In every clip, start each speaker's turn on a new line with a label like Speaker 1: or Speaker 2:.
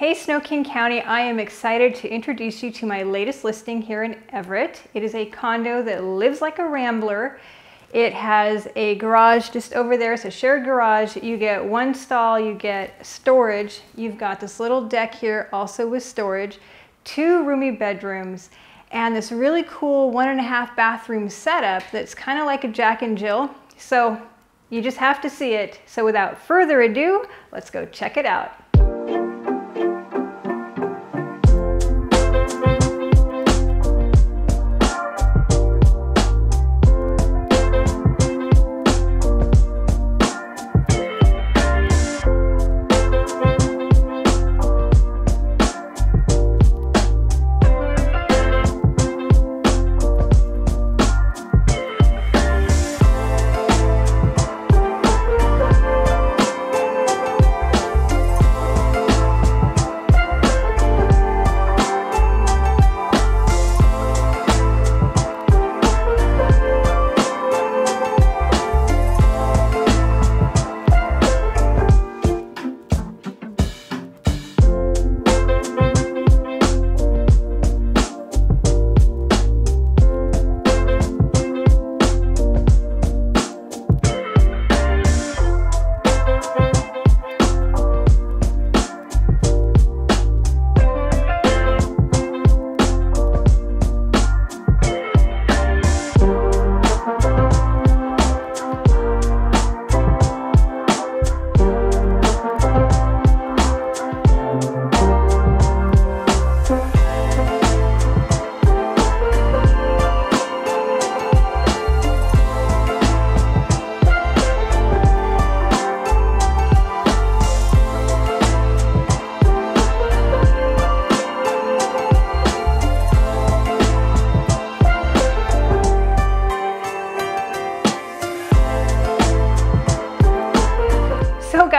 Speaker 1: Hey Snohomish County, I am excited to introduce you to my latest listing here in Everett. It is a condo that lives like a rambler. It has a garage just over there. It's a shared garage. You get one stall, you get storage. You've got this little deck here also with storage, two roomy bedrooms, and this really cool one and a half bathroom setup that's kind of like a Jack and Jill. So you just have to see it. So without further ado, let's go check it out.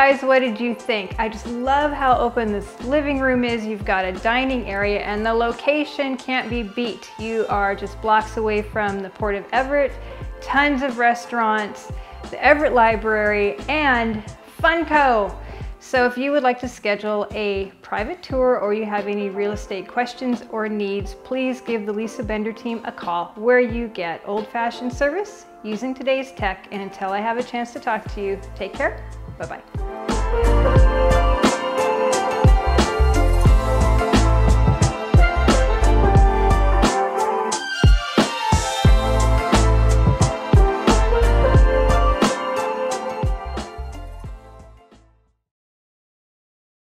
Speaker 1: Guys, what did you think? I just love how open this living room is. You've got a dining area and the location can't be beat. You are just blocks away from the Port of Everett, tons of restaurants, the Everett Library, and Funko. So if you would like to schedule a private tour or you have any real estate questions or needs, please give the Lisa Bender team a call where you get old-fashioned service using today's tech. And until I have a chance to talk to you, take care. Bye-bye.